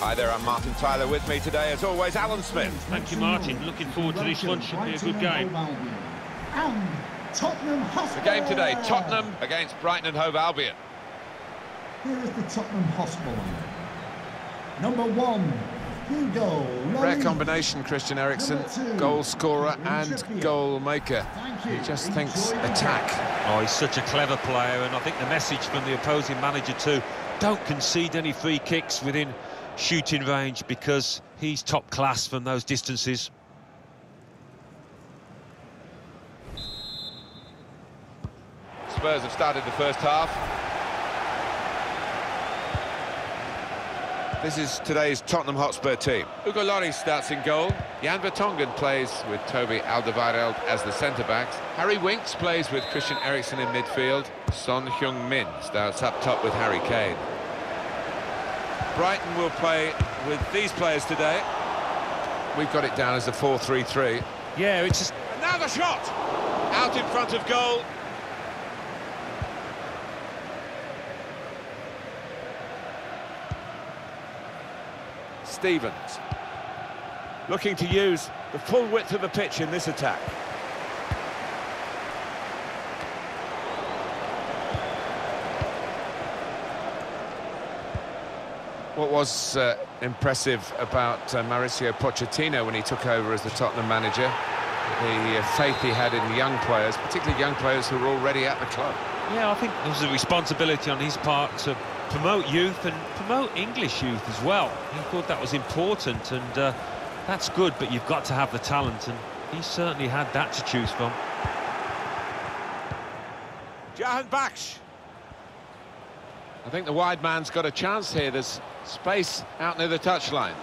Hi there, I'm Martin Tyler. With me today, as always, Alan Smith. Thank you, Martin. Looking forward to this one. Should be a good game. And Tottenham Hotspur. The game today, Tottenham against Brighton and Hove Albion. Here is the Tottenham Hotspur. Number one, Hugo. Rare combination, Christian Eriksen, Number two, goal scorer Kieran and Trippier. goal maker. He just thinks Enjoy the attack. Oh, he's such a clever player, and I think the message from the opposing manager too, don't concede any free kicks within shooting range because he's top class from those distances. Spurs have started the first half. This is today's Tottenham Hotspur team. Hugo Lloris starts in goal. Jan Vertonghen plays with Toby Alderweireld as the centre-backs. Harry Winks plays with Christian Eriksen in midfield. Son Heung-min starts up top with Harry Kane. Brighton will play with these players today. We've got it down as a 4-3-3. Yeah, it's just And now the shot! Out in front of goal. Stephens. Looking to use the full width of the pitch in this attack. What was uh, impressive about uh, Mauricio Pochettino when he took over as the Tottenham manager, the uh, faith he had in young players, particularly young players who were already at the club. Yeah, I think there's a responsibility on his part to promote youth and promote English youth as well. He thought that was important, and uh, that's good, but you've got to have the talent, and he certainly had that to choose from. Jahanbakhsh. I think the wide man's got a chance here. There's space out near the touchline.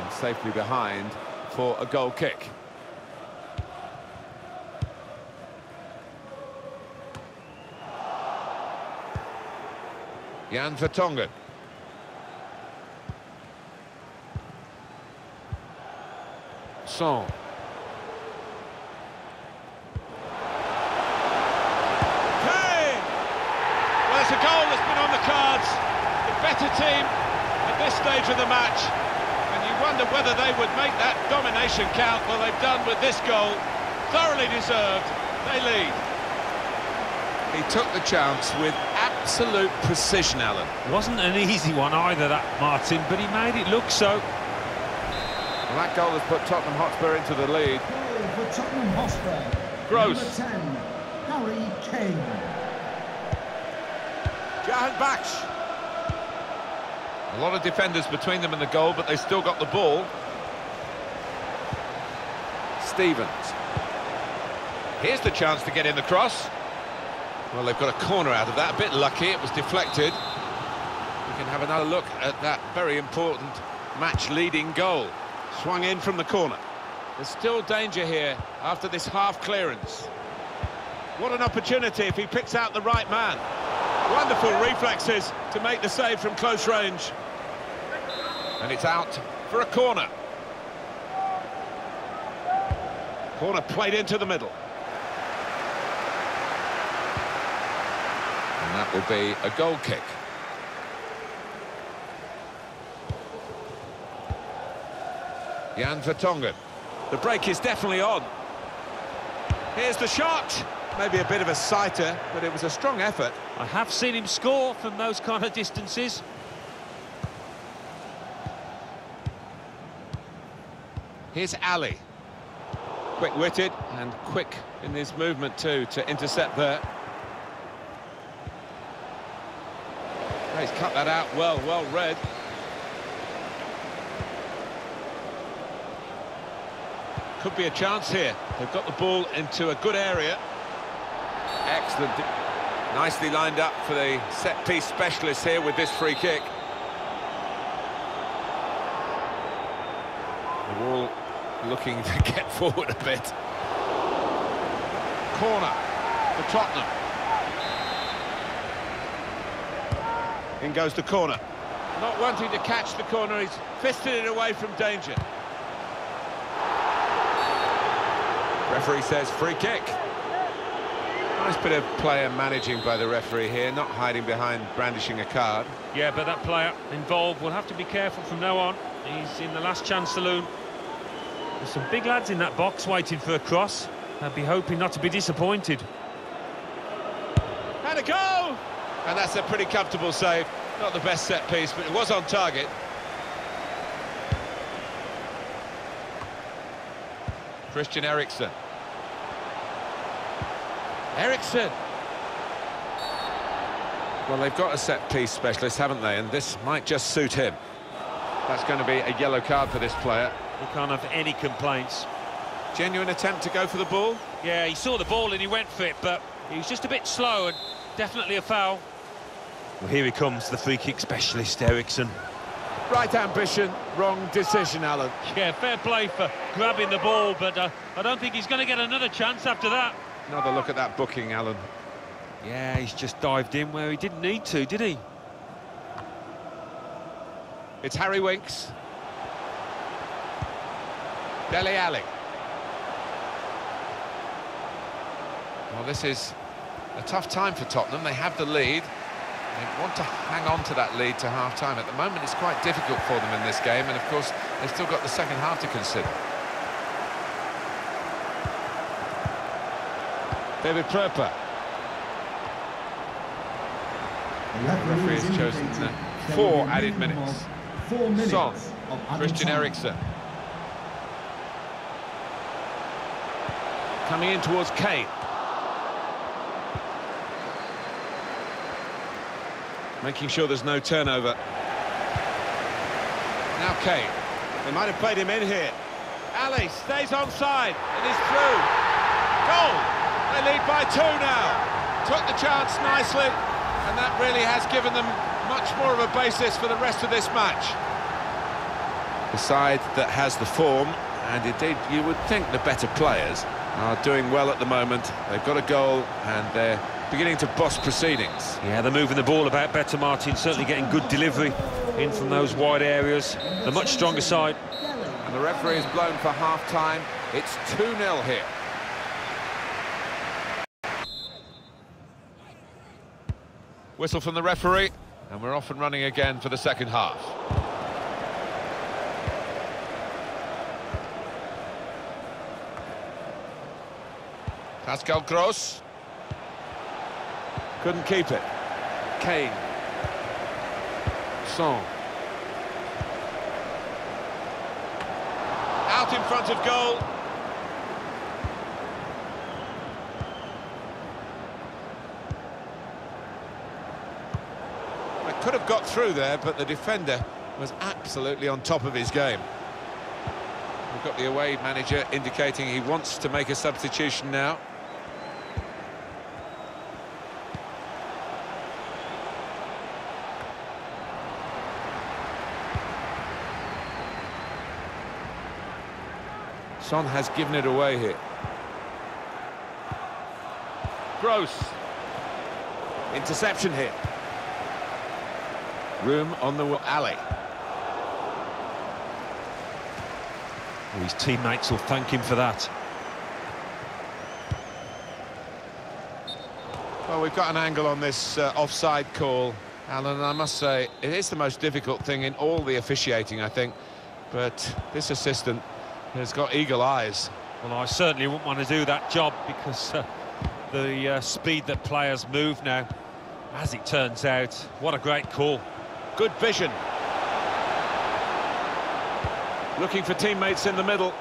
And safely behind for a goal kick. Jan Vertonghen. Son. Kane! Well, it's a goal that's been on the cards. The better team at this stage of the match. And you wonder whether they would make that domination count. Well, they've done with this goal. Thoroughly deserved. They lead. He took the chance with absolute precision, Alan. Wasn't an easy one either, that Martin, but he made it look so. And that goal has put Tottenham Hotspur into the lead. For Tottenham Hotspur. Gross. Number 10, Harry Kane. Jahanbakhsh. A lot of defenders between them and the goal, but they still got the ball. Stephens. Here's the chance to get in the cross. Well, they've got a corner out of that. A bit lucky, it was deflected. We can have another look at that very important match-leading goal. Swung in from the corner. There's still danger here after this half clearance. What an opportunity if he picks out the right man. Wonderful reflexes to make the save from close range. And it's out for a corner. Corner played into the middle. And that will be a goal kick. Jan Vertonghen. The break is definitely on. Here's the shot. Maybe a bit of a sighter, but it was a strong effort. I have seen him score from those kind of distances. Here's Alli. Quick-witted and quick in his movement too to intercept there. Oh, He's cut that out well, well read. Could be a chance here. They've got the ball into a good area. Excellent. Nicely lined up for the set-piece specialist here with this free kick. The wall looking to get forward a bit. Corner for Tottenham. In goes the corner. Not wanting to catch the corner, he's fisted it away from danger. Referee says free kick. Nice bit of player managing by the referee here, not hiding behind brandishing a card. Yeah, but that player involved will have to be careful from now on. He's in the last chance saloon. There's some big lads in that box waiting for a cross. I'd be hoping not to be disappointed. And a goal! And that's a pretty comfortable save. Not the best set piece, but it was on target. Christian Eriksen. Eriksen. Well, they've got a set-piece specialist, haven't they? And this might just suit him. That's going to be a yellow card for this player. He can't have any complaints. Genuine attempt to go for the ball. Yeah, he saw the ball and he went for it, but he was just a bit slow and definitely a foul. Well, here he comes, the free-kick specialist, Eriksen. Right ambition, wrong decision, Alan. Yeah, fair play for grabbing the ball, but uh, I don't think he's going to get another chance after that. Another look at that booking, Alan. Yeah, he's just dived in where he didn't need to, did he? It's Harry Winks. Dele Alli. Well, this is a tough time for Tottenham. They have the lead. They want to hang on to that lead to half-time. At the moment, it's quite difficult for them in this game, and of course, they've still got the second half to consider. David Pröpper. The referee referee has has chosen, uh, four will be a added minutes. of Four minutes Son, of Christian. Eriksen. Coming in towards Kane. Making sure there's no turnover. Now Kane. They might have played him in here. Alli stays onside. It is through. Goal! They lead by two now. Took the chance nicely, and that really has given them much more of a basis for the rest of this match. The side that has the form, and indeed you would think the better players, are doing well at the moment. They've got a goal, and they're beginning to boss proceedings. Yeah, they're moving the ball about better, Martin. Certainly getting good delivery in from those wide areas. The much stronger side. And the referee is blown for half-time. It's 2-0 here. Whistle from the referee, and we're off and running again for the second half. Pascal Gross. Couldn't keep it. Kane. Son. Out in front of goal. They could have got through there, but the defender was absolutely on top of his game. We've got the away manager indicating he wants to make a substitution now. Son has given it away here. Gross. Interception here. Room on the alley. Oh, his teammates will thank him for that. Well, we've got an angle on this uh, offside call, Alan, and I must say, it is the most difficult thing in all the officiating, I think. But this assistant has got eagle eyes. Well, I certainly wouldn't want to do that job because uh, the uh, speed that players move now, as it turns out, what a great call. Good vision. Looking for teammates in the middle.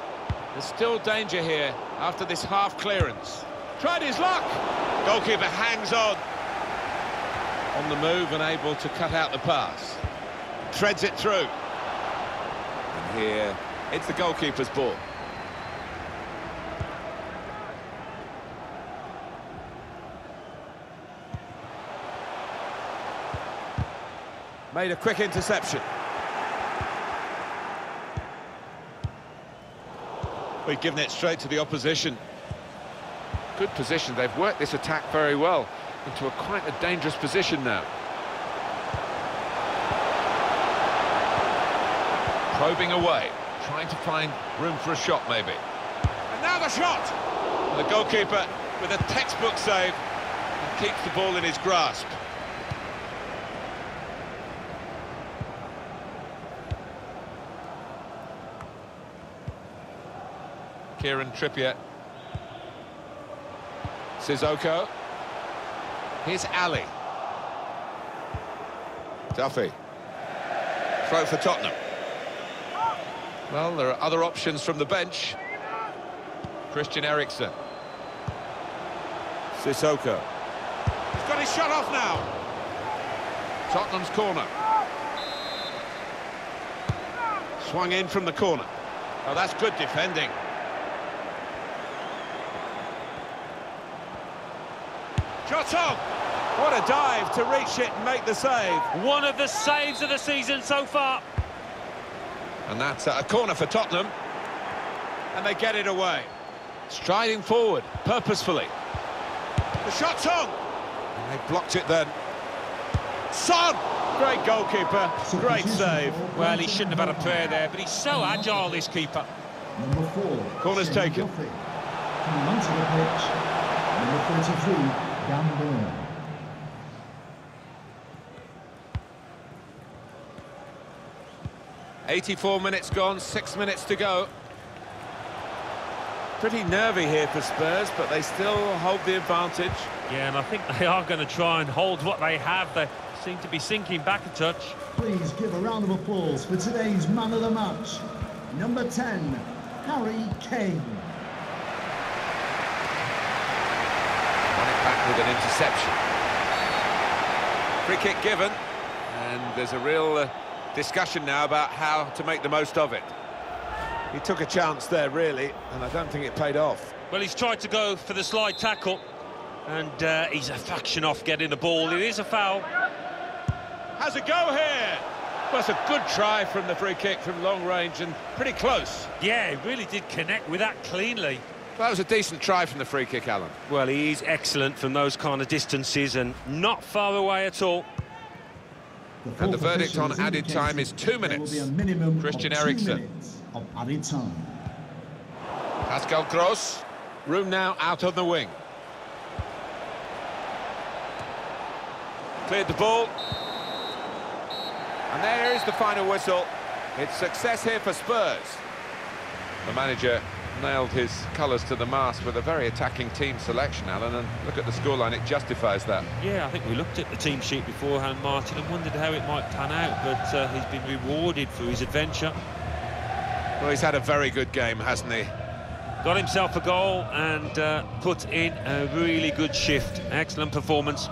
There's still danger here after this half clearance. Tried his luck. Goalkeeper hangs on. On the move and able to cut out the pass. Treads it through. And here, it's the goalkeeper's ball. Made a quick interception. We've given it straight to the opposition. Good position. They've worked this attack very well into a quite a dangerous position now. Probing away, trying to find room for a shot maybe. And now the shot! And the goalkeeper with a textbook save And keeps the ball in his grasp. Kieran Trippier. Sissoko. Here's Alli. Duffy. Throw for Tottenham. Well, there are other options from the bench. Christian Eriksen. Sissoko. He's got his shot off now. Tottenham's corner. Swung in from the corner. Oh, that's good defending. Shot on! What a dive to reach it and make the save. One of the saves of the season so far. And that's a corner for Tottenham. And they get it away. Striding forward, purposefully. The shot's on! And they blocked it then. Son! Great goalkeeper, great save. Well, he shouldn't have had a prayer there, but he's so agile, this keeper. Number four. Corner's taken. Coming onto the pitch, number 33, Dan Burn. Eighty-four minutes gone, six minutes to go. Pretty nervy here for Spurs, but they still hold the advantage. Yeah, and I think they are going to try and hold what they have. They seem to be sinking back a touch. Please give a round of applause for today's man of the match, number 10, Harry Kane. Won it back with an interception. Free kick given, and there's a real uh, discussion now about how to make the most of it. He took a chance there, really, and I don't think it paid off. Well, he's tried to go for the slide tackle, and uh, he's a fraction off getting the ball. It is a foul. Has a go here. Well, it's a good try from the free kick from long range and pretty close. Yeah, he really did connect with that cleanly. That was a decent try from the free kick, Alan. Well, he's excellent from those kind of distances and not far away at all. And the verdict on added time is two minutes. will be a minimum Christian Eriksen. of added time. Pascal Gross. Room now out on the wing. Cleared the ball. And there is the final whistle. It's success here for Spurs. The manager nailed his colours to the mast with a very attacking team selection, Alan, and look at the scoreline, it justifies that. Yeah, I think we looked at the team sheet beforehand, Martin, and wondered how it might pan out, but uh, he's been rewarded for his adventure. Well, he's had a very good game, hasn't he? Got himself a goal and uh, put in a really good shift. Excellent performance.